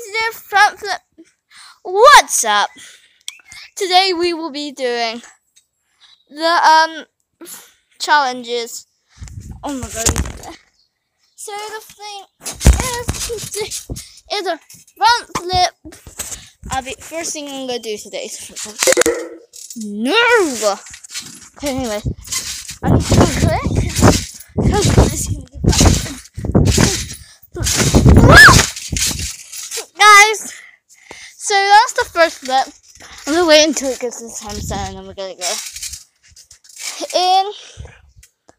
to do front flip. What's up? Today we will be doing the um challenges. Oh my god. So the thing is to is a front flip. I'll be first thing I'm gonna do today is front flip. No. Okay, anyway, I need to quick. Because this is gonna be bad. Guys, so first. I'm gonna wait until it gets this time set and then we're gonna go in.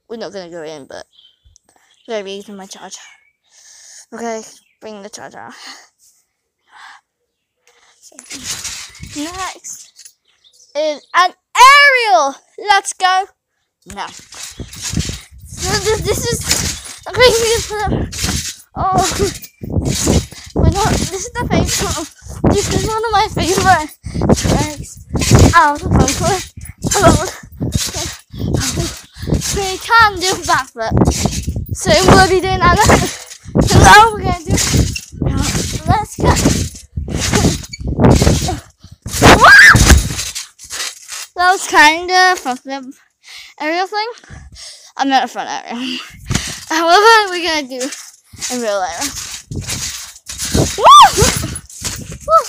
We're not gonna go in, but we're gonna be using my charger. Okay, bring the charger. So, next is an aerial. Let's go. No. So this, this is a crazy flip. Oh, we're not. This is the favorite. This is one of my favorite tricks out of Uncle. We can do backflip. So we'll be doing that now. So now we're gonna do. Let's go. That was kind of front flip aerial thing. I'm not a front aerial. However, we're gonna do a real aerial. Woo! Woo!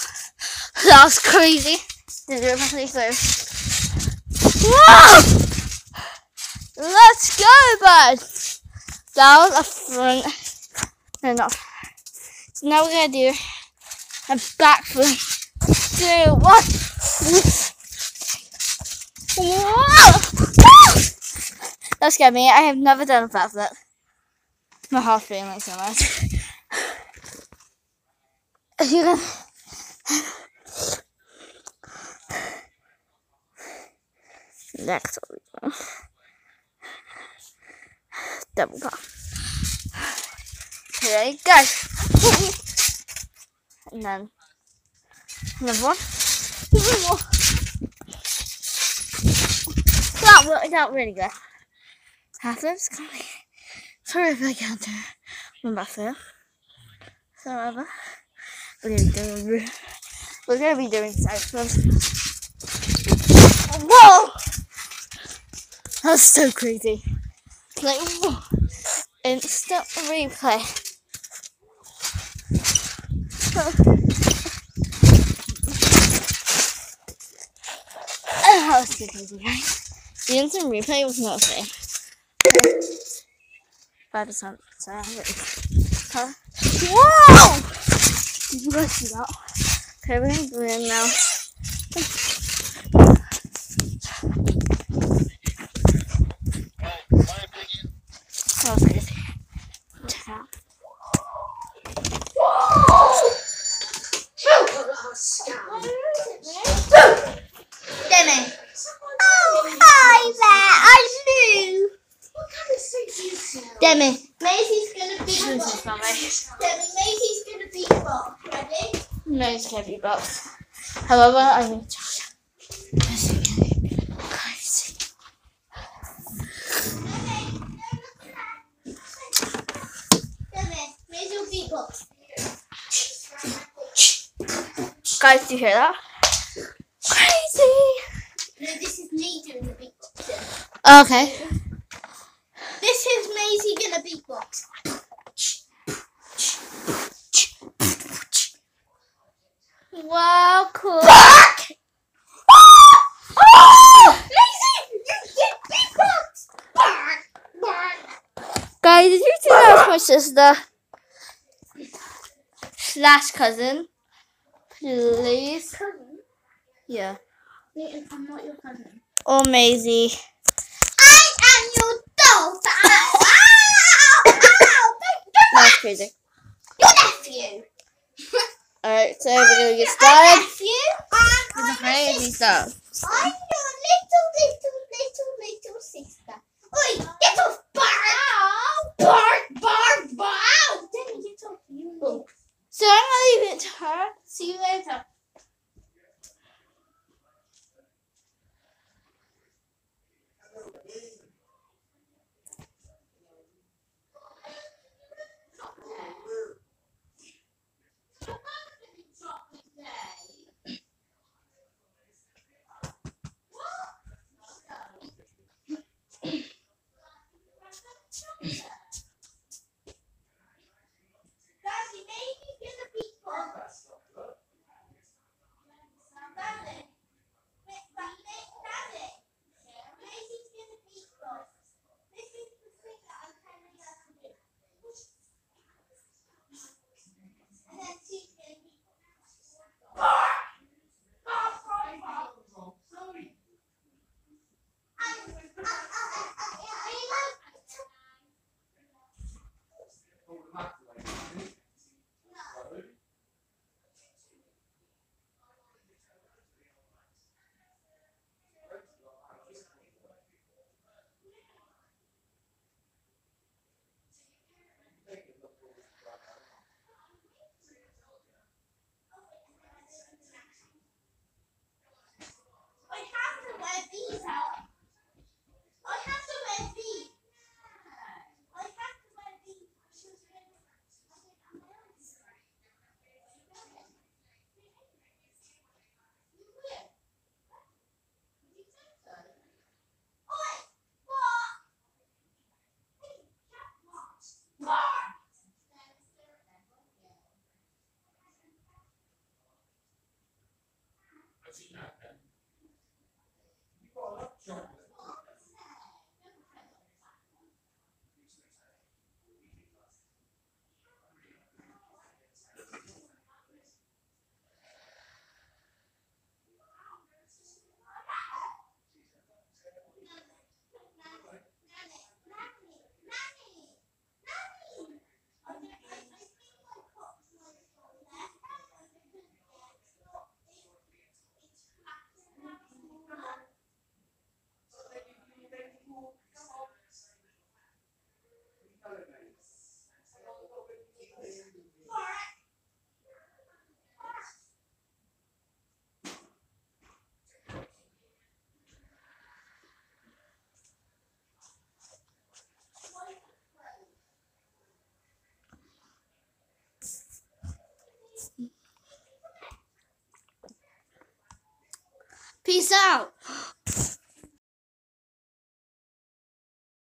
That was crazy. Did so. Whoa! Let's go, bud. That was a front. No, not. So now we're gonna do a backflip. Two, one. Whoa! That scared me. I have never done a backflip. My heart's beating like so much. You. Next one. Double pop. Ready, go! and then another one. One. That worked out really good. Flips coming. Sorry if I can't do there. So, whatever. We're gonna be doing, we're gonna be doing side flips. Whoa! That's so crazy. Like, whoa. instant replay. Oh, that was too crazy, guys. The instant replay was not fair. Five percent. So? Whoa! You guys see that? Okay, we're gonna go in now. That was crazy. Check out. Demi. Oh, hi there. I'm Lou. Demi. Maisie's gonna is Demi, Maisie's gonna beat Ready? nice heavy box. However, I need to This is getting crazy. Demi, Maisie will beat Bob. Guys, do you hear that? Crazy! No, this is me doing the beatboxing. Okay. This is Maisie gonna beatbox. Cool. Maisie, you did beatbox. Bark, bark. Guys, did you see that my sister? Slash cousin. Please. Cousin, Yeah. wait, I'm not your cousin. Or Maisie. I am your dog. That's crazy. Your nephew. Alright, so we're gonna get started. With And the crazy your stuff. Latina Peace out.